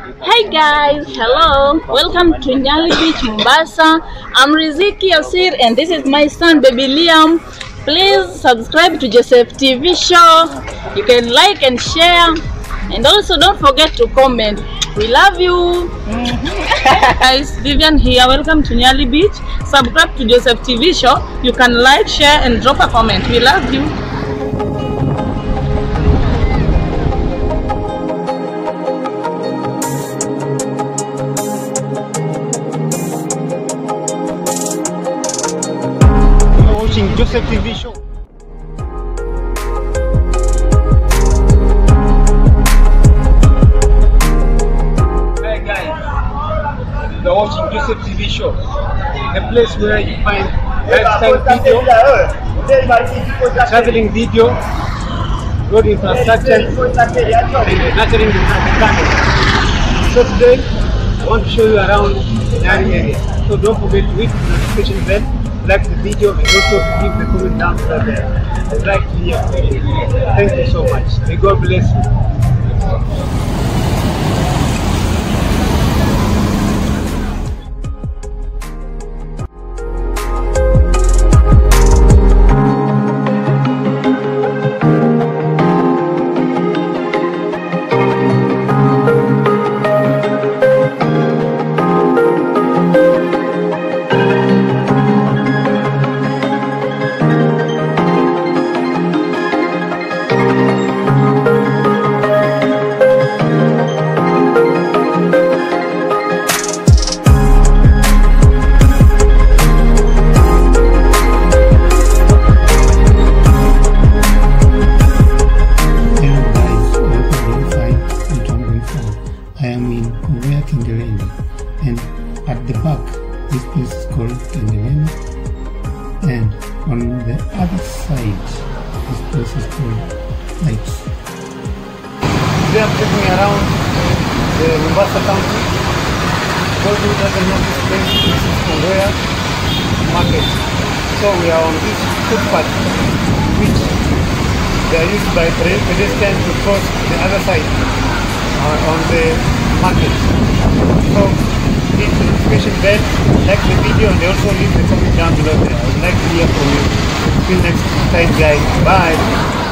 Hi guys, hello. Welcome to Nyali Beach, Mombasa. I'm Riziki Asir and this is my son baby Liam. Please subscribe to Joseph TV show. You can like and share and also don't forget to comment. We love you. Mm-hmm. guys, Vivian here. Welcome to Nyali Beach. Subscribe to Joseph TV show. You can like, share and drop a comment. We love you. Joseph TV show. Hi guys, you're watching Joseph TV show, a place where you find lifestyle video, traveling video, road infrastructure, and nurturing. So today, I want to show you around the area. So don't forget to hit the notification bell, like the video, and also leave the comment down below there. I'd like to hear. Thank you so much. May God bless you. And at the back this place is called Kengereni and on the other side this place is called Lights. Today I'm taking you around the Mombasa County. Those who doesn't know this place, this is Market. So we are on this footpath which they are used by pe- pedestrians to cross the other side uh, on the market. So hit the like the video and also leave the comment down below there. I would like to hear from you. Till next time guys. Bye.